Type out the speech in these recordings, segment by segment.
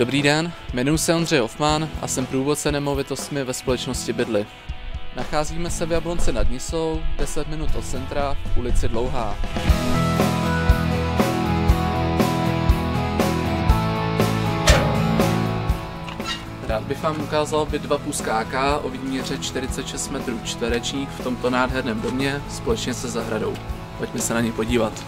Dobrý den, jmenuji se Ondřej Hoffman a jsem průvodce nemovitostmi ve společnosti Bydly. Nacházíme se v Jablonce nad Nisou, 10 minut od centra, v ulici Dlouhá. Rád bych vám ukázal byt 2 plus KK o výměře 46 metrů čtverečních v tomto nádherném domě společně se zahradou. Pojďme se na něj podívat.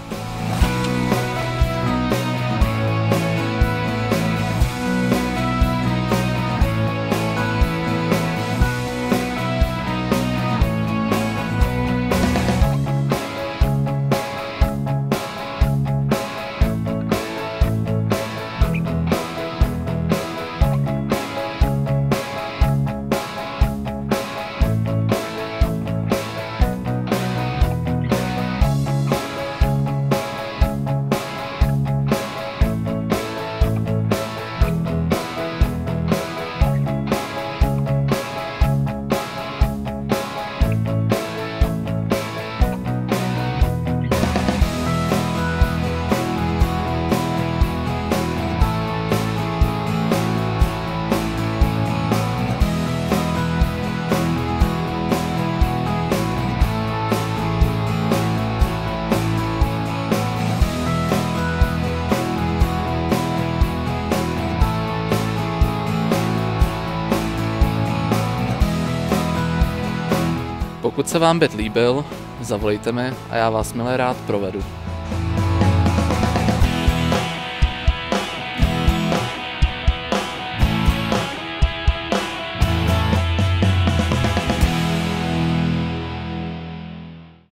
Pokud se vám byt líbil, zavolejte mi a já vás milé rád provedu.